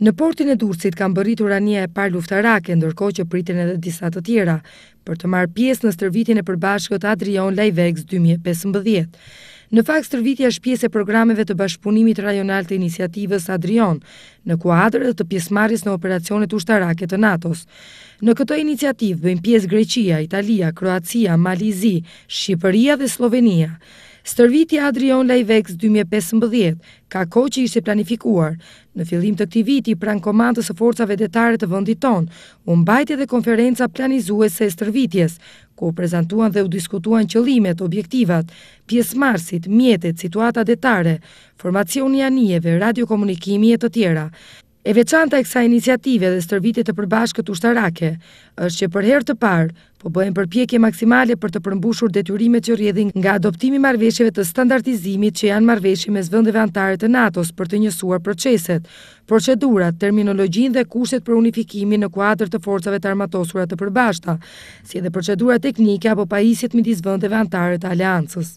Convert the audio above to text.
Në portin e Durrësit ka mbërritur anija e parë luftarake, ndërkohë që priten edhe disa të tjera, për të marrë pjesë në stërvitjen e përbashkët Adrion Livex dy mijë e pesëmbëdhjetë. Në fakt, stërvitja është pjesë e programeve të bashkëpunimit rajonal të iniciativës Adrion, në kuadër dhe të pjesëmarrjes në operacionet ushtarake të NATO-s. Në këtë iniciativë bëjnë pjesë Greqia, Italia, Kroacia, Mali i Zi, Shqipëria dhe Sllovenia. Stërvitja Adrion Livex dy mijë e pesëmbëdhjetë ka kohë që ishte planifikuar. Në fillim të këtij viti, pranë Komandës së Forcave Detare të vendit tonë, u mbajt edhe konferenca planizuese e stërvitjes, ku u prezantuan dhe u diskutuan qëllimet, objektivat, pjesëmarrësit, mjetet, situata detare, formacioni i anijeve, radiokomunikimi e të tjera. E veçanta e kësaj iniciative dhe stërvitje të përbashkët ushtarake është që për herë të parë po bëhen përpjekje maksimale për të përmbushur detyrimet që rrjedhin nga adoptimi i marrëveshjeve të standardizimit që janë marrëveshje mes vendeve anëtare të NATO-s për të njësuar proceset, procedurat, terminologjinë dhe kushtet për unifikimin në kuadër të Forcave të Armatosura të Përbashkëta, si edhe procedurat teknike apo pajisjet midis vendeve anëtare të Aleancës.